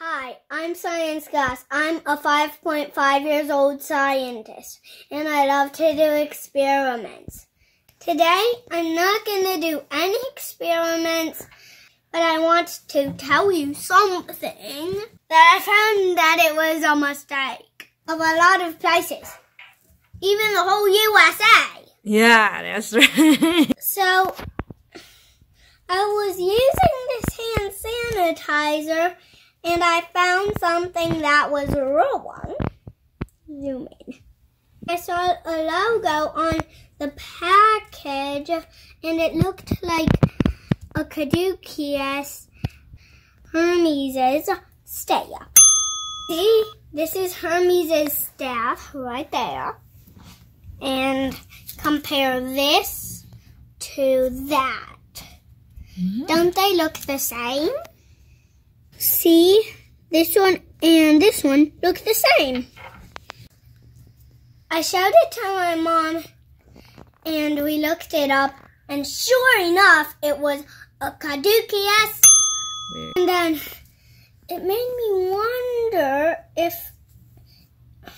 Hi, I'm Science Gus. I'm a 5.5 years old scientist, and I love to do experiments. Today, I'm not going to do any experiments, but I want to tell you something that I found that it was a mistake of a lot of places, even the whole USA. Yeah, that's right. So, I was using this hand sanitizer and I found something that was a real one. Zoom in. I saw a logo on the package and it looked like a Caduceus Hermes' staff. See, this is Hermes' staff right there. And compare this to that. Mm-hmm. Don't they look the same? See, this one and this one look the same. I showed it to my mom and we looked it up and sure enough it was a caduceus and then it made me wonder if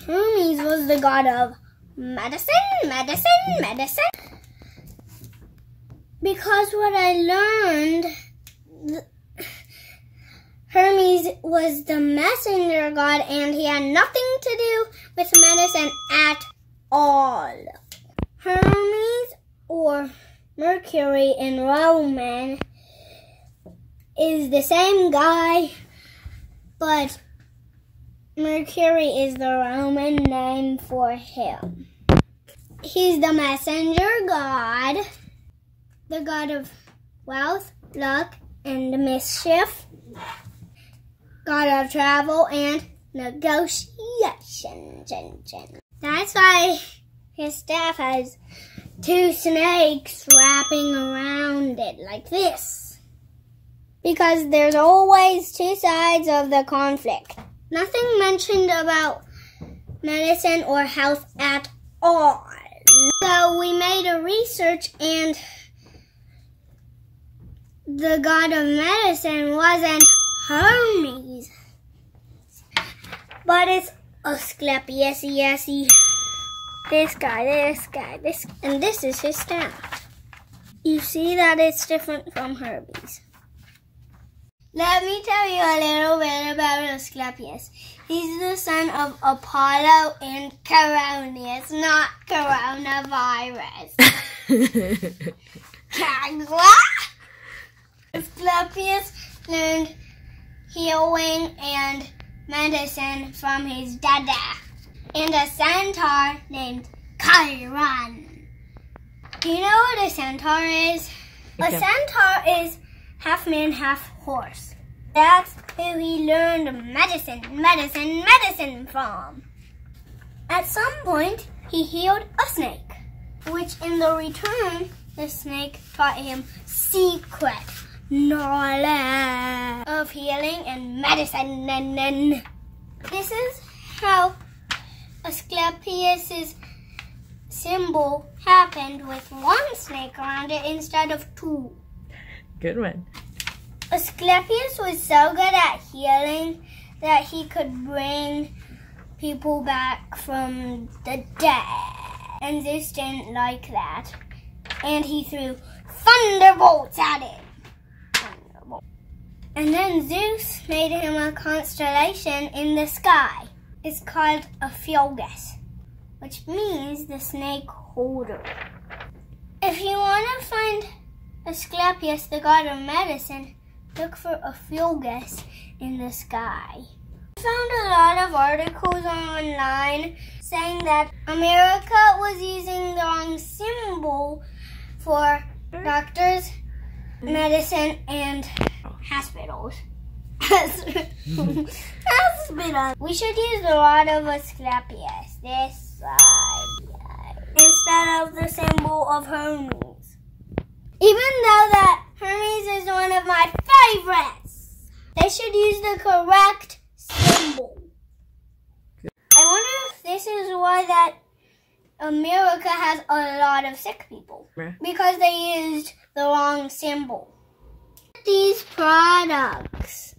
Hermes was the god of medicine, medicine, medicine. Because what I learned, Hermes was the messenger god and he had nothing to do with medicine at all. Hermes or Mercury in Roman is the same guy, but Mercury is the Roman name for him. He's the messenger god, the god of wealth, luck, and mischief god of travel and negotiation. That's why his staff has two snakes wrapping around it like this. Because there's always two sides of the conflict. Nothing mentioned about medicine or health at all. So we made a research and the god of medicine wasn't Hermes. But it's Asclepius, yes, this guy, this guy, this, and this is his staff. You see that it's different from Hermes. Let me tell you a little bit about Asclepius. He's the son of Apollo and Coronius, not coronavirus. Asclepius learned healing and medicine from his dada and a centaur named Chiron. Do you know what a centaur is? A centaur is half man, half horse. That's who he learned medicine, medicine, medicine from. At some point, he healed a snake, which in the return, the snake taught him secret knowledge of healing and medicine. And this is how Asclepius's symbol happened with one snake around it instead of two. Good one. Asclepius was so good at healing that he could bring people back from the dead. And Zeus didn't like that. And he threw thunderbolts at it. And then Zeus made him a constellation in the sky. It's called Ophiuchus, which means the snake holder. If you want to find Asclepius, the god of medicine, look for Ophiuchus in the sky. I found a lot of articles online saying that America was using the wrong symbol for doctors, medicine, and hospitals. Hospital. We should use a lot of Asclepius, this side, instead of the symbol of Hermes. Even though that Hermes is one of my favorites, they should use the correct symbol. I wonder if this is why that America has a lot of sick people. Because they used the wrong symbol these products.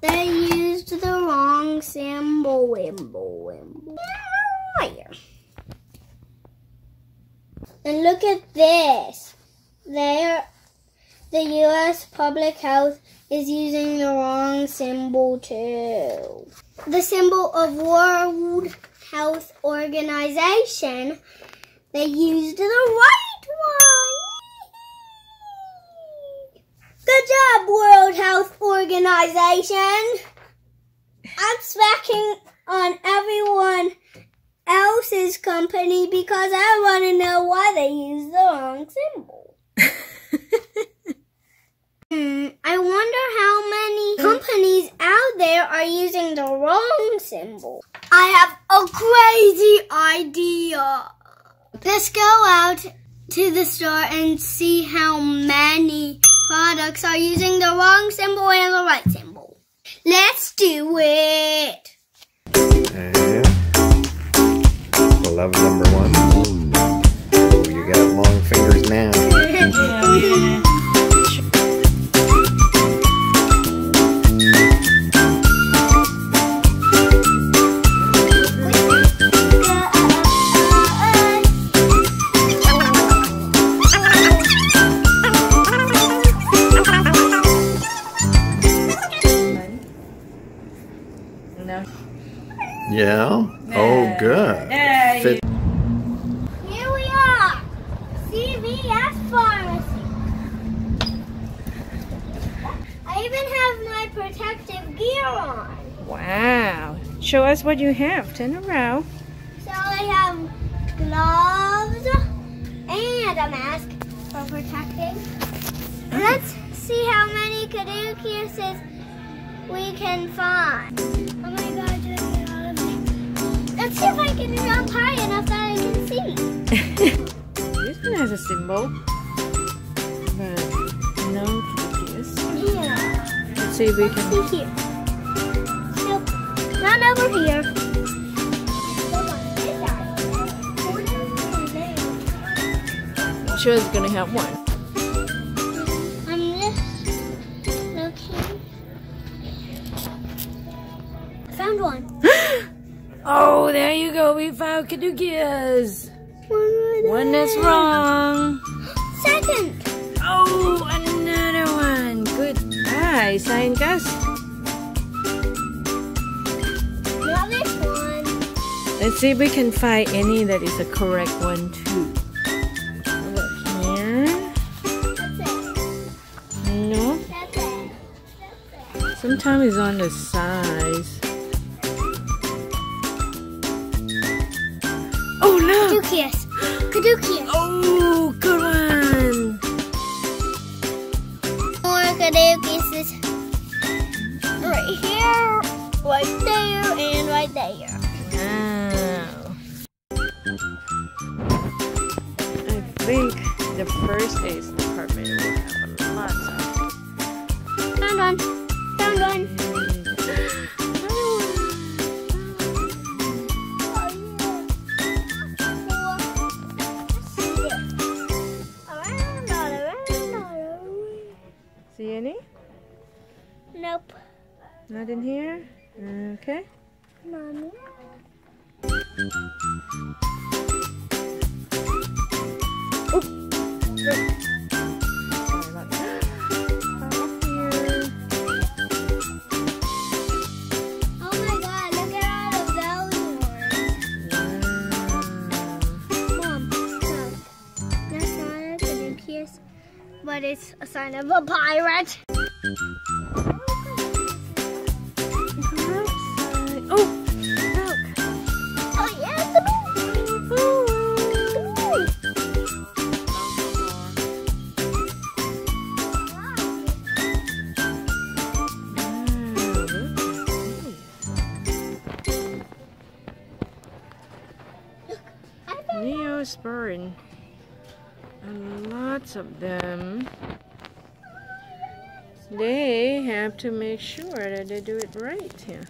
They used the wrong symbol. Wimble, wimble. And look at this. There, the U.S. Public Health is using the wrong symbol too. The symbol of World Health Organization, they used the right one. Good job, World Health Organization. I'm smacking on everyone else's company because I want to know why they use the wrong symbol. Hmm, I wonder how many companies out there are using the wrong symbol. I have a crazy idea. Let's go out to the store and see how many products are using the wrong symbol and the right symbol. Let's do it. And love number one. No. Yeah. Oh, good. Yay. Fit- Here we are, CVS Pharmacy. I even have my protective gear on. Wow. Show us what you have. Turn around. So I have gloves and a mask for protecting. Oh. Let's see how many caduceuses we can find. Oh my god, just get out of me. Let's see if I can jump high enough that I can see. this one has a symbol. But no cookies. Yeah. Let's see if we can. See here. Nope. Not over here. Sure, it's gonna have one. Oh, there you go. We found Caduceus. One, One that's wrong. Second. Oh, another one. Good eye, Science Gus. Let's see if we can find any that is the correct one too. Look here. No. That's it. That's it. Sometimes it's on the size. Look! Caduceus. Caduceus. Oh, good one. More caduceuses. Right here, right there, and right there. Wow. I think the first aid Oh Mom, no. That's not a caduceus, but it's a sign of a pirate. And lots of them. They have to make sure that they do it right here.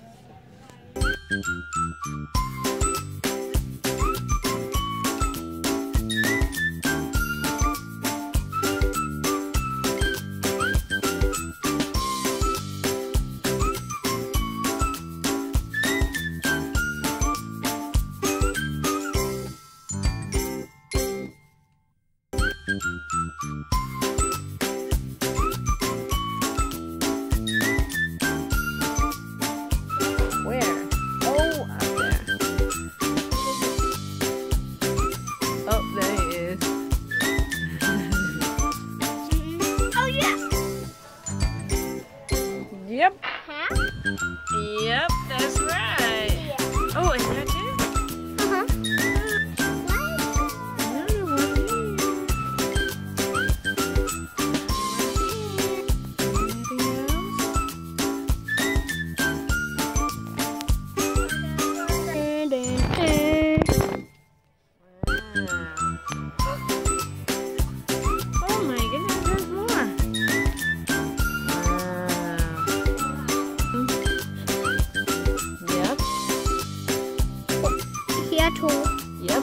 Yep.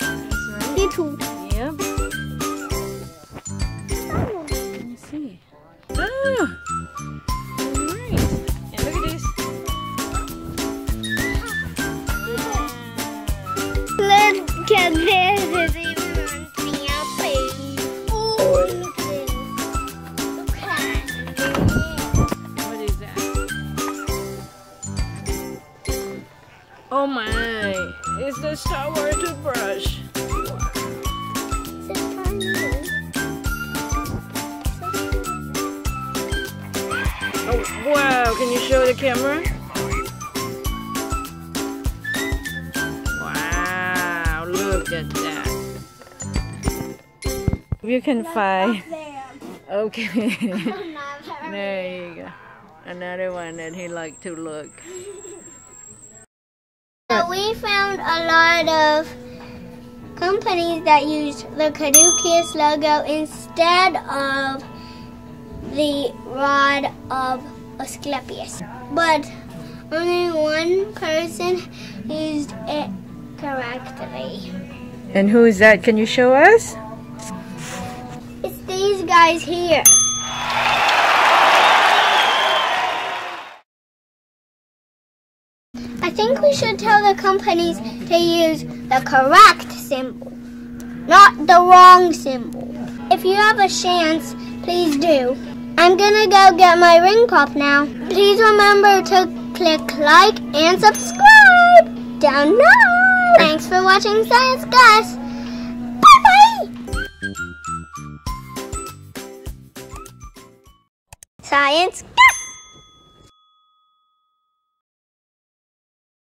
Right. Here The Star Wars toothbrush. Oh wow! Can you show the camera? Wow! Look at that. You can find. Okay. There you go. Another one that he liked to look. Found a lot of companies that used the Caduceus logo instead of the rod of Asclepius. But only one person used it correctly. And who is that? Can you show us? It's these guys here. We should tell the companies to use the correct symbol, not the wrong symbol. If you have a chance, please do. I'm gonna go get my ring pop now. Please remember to click like and subscribe down below. Thanks for watching Science Gus. Bye bye. Science